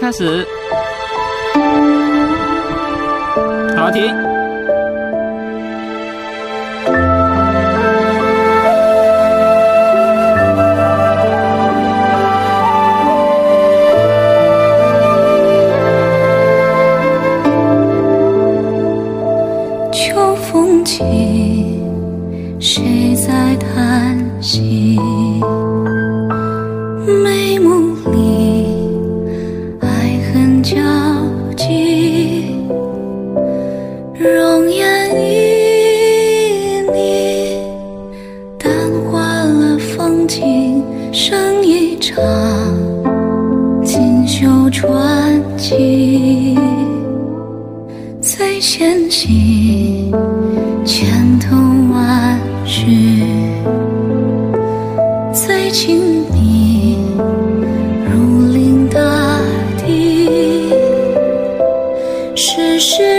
开始。好，听。秋风起，谁在叹息？眉目里交集容颜旖旎淡化了风景剩一场锦绣传奇最弦系千头万绪最清是